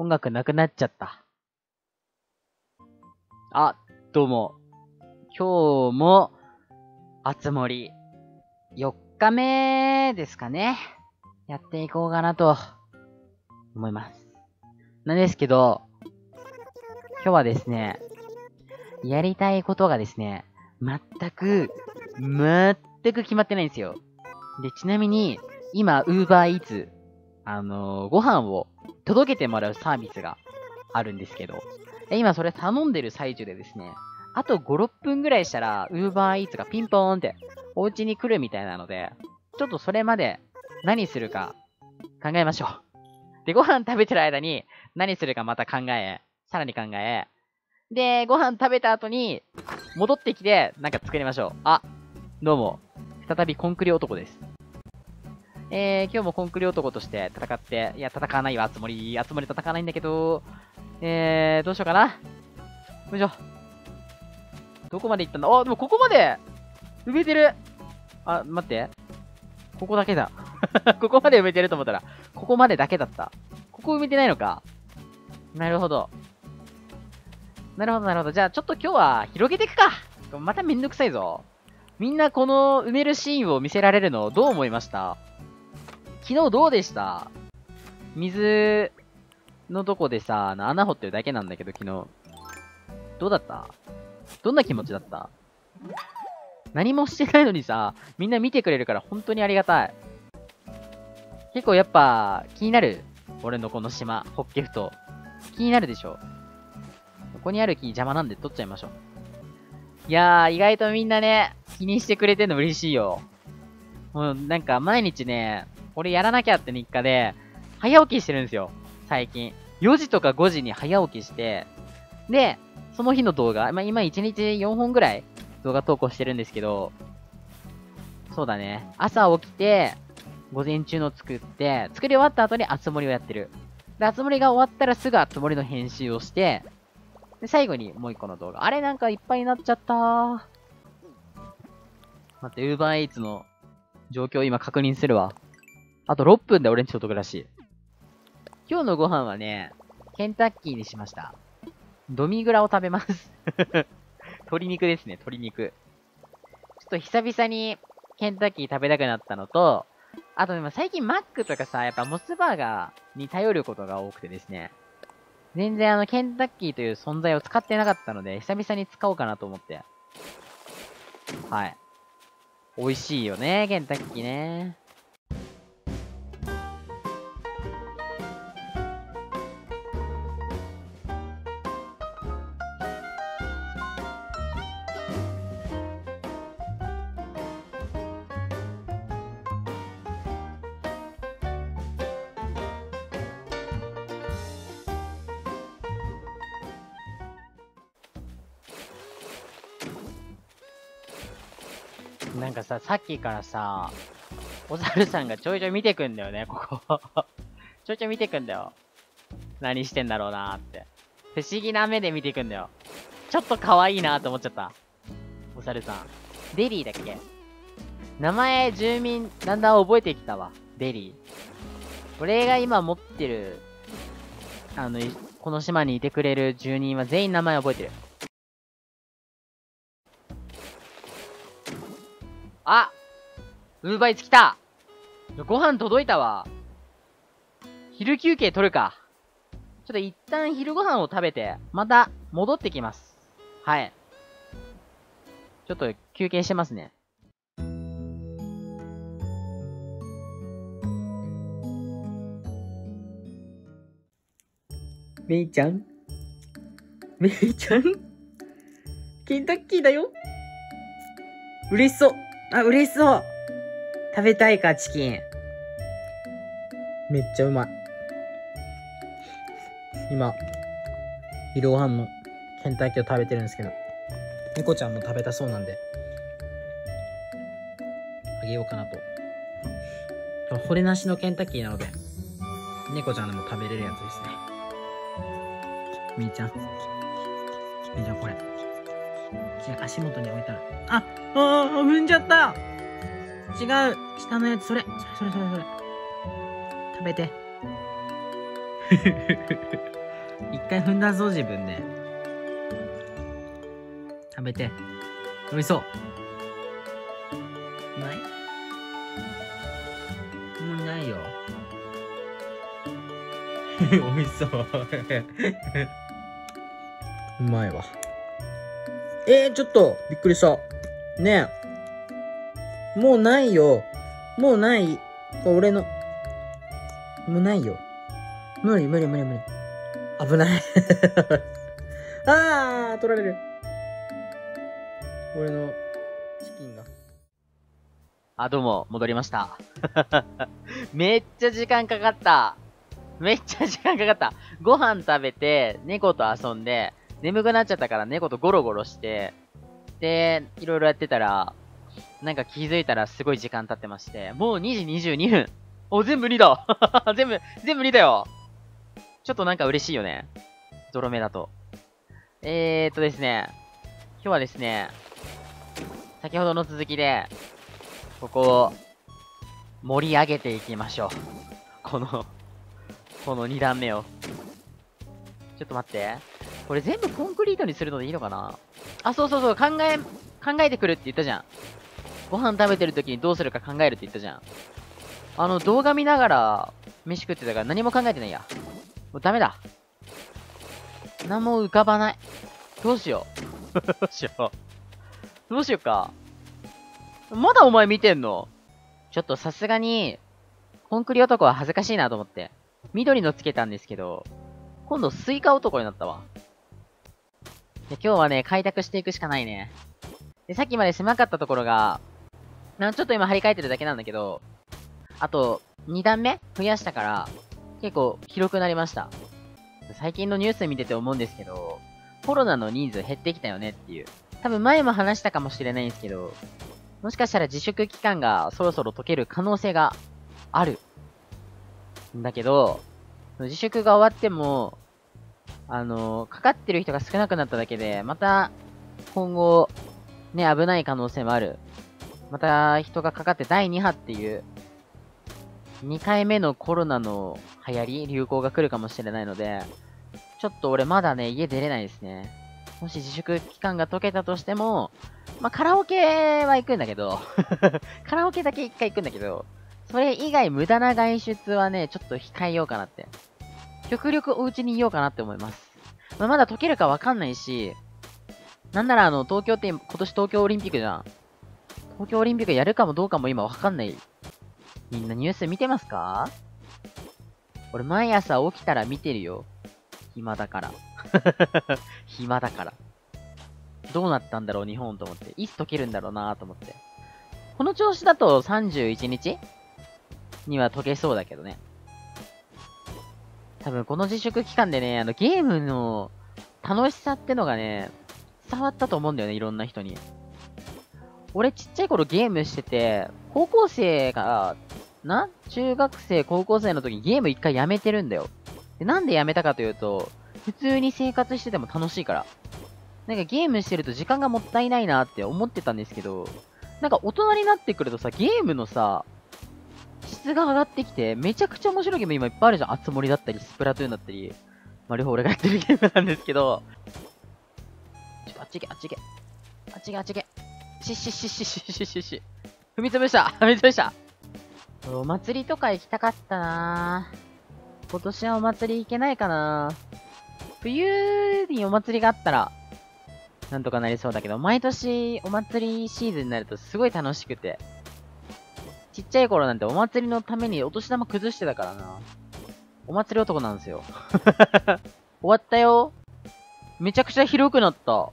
音楽なくなっちゃった。あ、どうも。今日も、あつ森、4日目ですかね。やっていこうかなと、思います。なんですけど、今日はですね、やりたいことがですね、全く、全く決まってないんですよ。で、ちなみに、今、ウーバーイーツ、あのー、ご飯を届けてもらうサービスがあるんですけど、今それ頼んでる最中でですね、あと5、6分ぐらいしたら、ウーバーイーツがピンポーンって、お家に来るみたいなので、ちょっとそれまで何するか考えましょう。で、ご飯食べてる間に何するかまた考え、さらに考え、で、ご飯食べた後に戻ってきてなんか作りましょう。あ、どうも、再びコンクリ男です。えー、今日もコンクリ男として戦って、いや、戦わないわ、あつ森。あつ森戦わないんだけど、えー、どうしようかな。よいしょ。どこまで行ったんだ？あ、でもここまで埋めてるあ、待って。ここだけだ。ここまで埋めてると思ったら、ここまでだけだった。ここ埋めてないのか。なるほど。なるほど、なるほど。じゃあ、ちょっと今日は広げていくか。まためんどくさいぞ。みんなこの埋めるシーンを見せられるのどう思いました？昨日どうでした？水のとこでさ、穴掘ってるだけなんだけど昨日。どうだった？どんな気持ちだった？何もしてないのにさ、みんな見てくれるから本当にありがたい。結構やっぱ気になる？俺のこの島、ホッケフト。気になるでしょ？ここにある木邪魔なんで取っちゃいましょう。いやー、意外とみんなね、気にしてくれてんの嬉しいよ。もうなんか毎日ね、これやらなきゃって日課で、早起きしてるんですよ。最近。4時とか5時に早起きして、で、その日の動画、まあ、今1日4本ぐらい動画投稿してるんですけど、そうだね。朝起きて、午前中の作って、作り終わった後に熱盛をやってる。で、熱盛が終わったらすぐ熱盛の編集をして、で、最後にもう一個の動画。あれなんかいっぱいになっちゃったー。待って、Uber Eats の状況を今確認するわ。あと6分で俺んち届くらしい。今日のご飯はね、ケンタッキーにしました。ドミグラを食べます 鶏肉ですね、鶏肉。ちょっと久々にケンタッキー食べたくなったのと、あと今最近マックとかさ、やっぱモスバーガーに頼ることが多くてですね。全然あの、ケンタッキーという存在を使ってなかったので、久々に使おうかなと思って。はい。美味しいよね、ケンタッキーね。なんかさ、さっきからさ、お猿さんがちょいちょい見てくんだよね、ここ ちょいちょい見てくんだよ。何してんだろうなーって。不思議な目で見てくんだよ。ちょっと可愛いなーって思っちゃった。お猿さん。デリーだっけ？名前、住民、だんだん覚えてきたわ。デリー。俺が今持ってる、あの、この島にいてくれる住人は全員名前覚えてる。あウーバーイーツ来たご飯届いたわ。昼休憩取るか。ちょっと一旦昼ご飯を食べて、また戻ってきます。はい。ちょっと休憩してますね。めいちゃん？めいちゃん？ケンタッキーだよ嬉しそうあ、嬉しそう食べたいか、チキン。めっちゃうまい。今、昼ご飯のケンタッキーを食べてるんですけど、猫ちゃんも食べたそうなんで、あげようかなと。骨なしのケンタッキーなので、猫ちゃんでも食べれるやつですね。みーちゃん。みーちゃんこれ。足元に置いたら。あああ踏んじゃった違う下のやつ、それ。それそれそれそれ。食べて。一回踏んだぞ、自分で。食べて。美味しそう。ない？もうないよ。美味しそう。うまい わ。えー、ちょっと、びっくりした。ねえ。もうないよ。もうない。俺の。もうないよ。無理無理無理無理。危ない。あー、取られる。俺のチキンが。あ、どうも、戻りました。めっちゃ時間かかった。めっちゃ時間かかった。ご飯食べて、猫と遊んで、眠くなっちゃったから猫とゴロゴロして、で、いろいろやってたら、なんか気づいたらすごい時間経ってまして、もう2時22分。お、全部2だ 全部、全部2だよちょっとなんか嬉しいよね。ゾロ目だと。えーっとですね。今日はですね、先ほどの続きで、ここを盛り上げていきましょう。このこの2段目を。ちょっと待って。これ全部コンクリートにするのでいいのかな？あ、そうそうそう、考え、考えてくるって言ったじゃん。ご飯食べてる時にどうするか考えるって言ったじゃん。あの、動画見ながら、飯食ってたから何も考えてないや。もうダメだ。何も浮かばない。どうしよう。どうしよう。どうしようか。まだお前見てんの？ちょっとさすがに、コンクリ男は恥ずかしいなと思って。緑のつけたんですけど、今度スイカ男になったわ。で、今日はね、開拓していくしかないね。で、さっきまで狭かったところが、なちょっと今張り替えてるだけなんだけど、あと、2段目増やしたから、結構広くなりました。最近のニュース見てて思うんですけど、コロナの人数減ってきたよねっていう。多分前も話したかもしれないんですけど、もしかしたら自粛期間がそろそろ解ける可能性がある。んだけど、自粛が終わっても、あの、かかってる人が少なくなっただけで、また、今後、ね、危ない可能性もある。また、人がかかって第2波っていう、2回目のコロナの流行り、流行が来るかもしれないので、ちょっと俺まだね、家出れないですね。もし自粛期間が解けたとしても、まあ、カラオケは行くんだけど カラオケだけ一回行くんだけど、それ以外無駄な外出はね、ちょっと控えようかなって極力お家にいようかなって思います。まあ、まだ解けるかわかんないし、なんならあの、東京って今年東京オリンピックじゃん。東京オリンピックやるかもどうかも今わかんない。みんなニュース見てますか？俺毎朝起きたら見てるよ。暇だから。暇だから。どうなったんだろう日本と思って。いつ解けるんだろうなと思って。この調子だと31日には解けそうだけどね。多分この自粛期間でね、あのゲームの楽しさってのがね、伝わったと思うんだよね、いろんな人に。俺ちっちゃい頃ゲームしてて、高校生が、な中学生、高校生の時にゲーム一回やめてるんだよ。で、なんでやめたかというと、普通に生活してても楽しいから。なんかゲームしてると時間がもったいないなって思ってたんですけど、なんか大人になってくるとさ、ゲームのさ、質が上がってきて、めちゃくちゃ面白いゲーム今いっぱいあるじゃん。あつ森だったり、スプラトゥーンだったり。まあ、両方俺がやってるゲームなんですけど、ちょ、あっち行け、あっち行け。あっち行け、あっち行け。しししししししし。踏みつぶした踏みつぶしたお祭りとか行きたかったな今年はお祭り行けないかな冬にお祭りがあったら、なんとかなりそうだけど、毎年お祭りシーズンになるとすごい楽しくて、ちっちゃい頃なんてお祭りのためにお年玉崩してたからな。お祭り男なんですよ。終わったよ。めちゃくちゃ広くなった。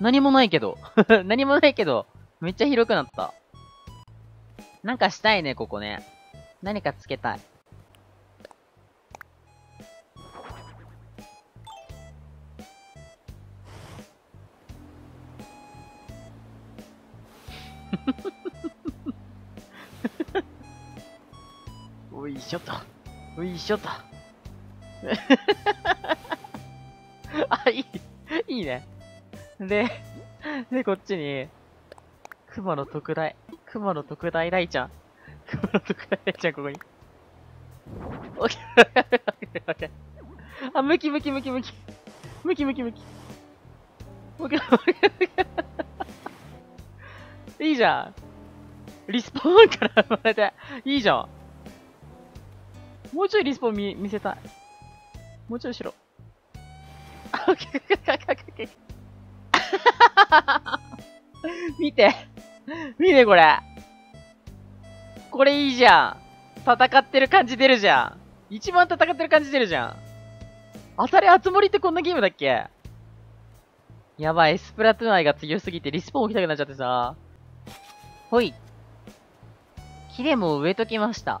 何もないけど。何もないけど、めっちゃ広くなった。なんかしたいね、ここね。何かつけたい。おいしょと。おいしょと。あ、いい。いいね。で、で、こっちに、熊の特大、熊の特大大ちゃん。熊の特大大ちゃん、ここに。オッケー、オッケー、あ、向き向き向き向き。向き向き向き。向き向き向き。いいじゃん。リスポーンから生まれて。いいじゃん。もうちょいリスポン見見せたい。もうちょいしろ。あ、オッケーオッケーオッケーオッケー 見て。見てこれ。これいいじゃん。戦ってる感じ出るじゃん。一番戦ってる感じ出るじゃん。当たりあつ森ってこんなゲームだっけ？やばい、スプラトゥーン愛が強すぎてリスポーン起きたくなっちゃってさ。ほい。木でも植えときました。